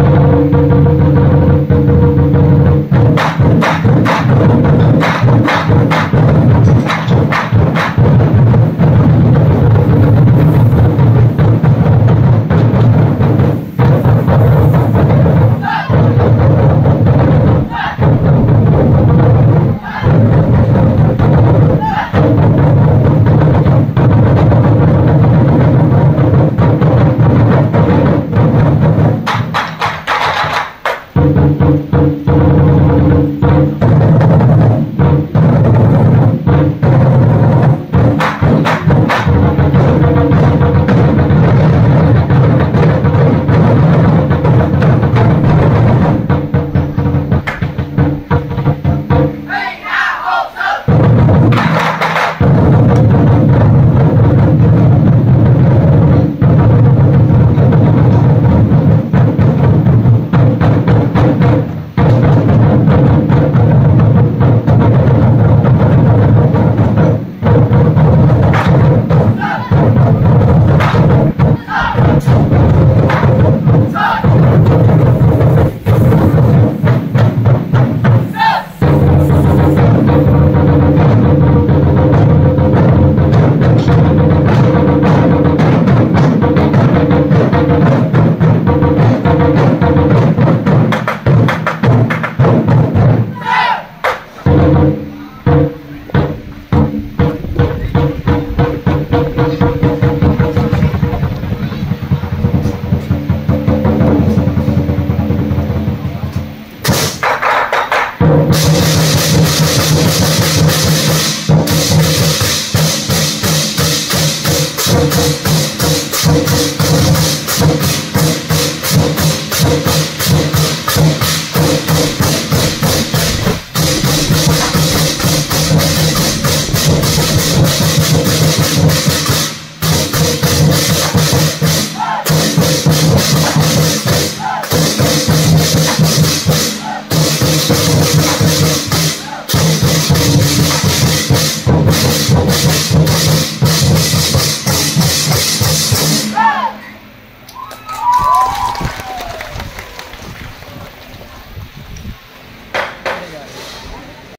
Thank Thank you.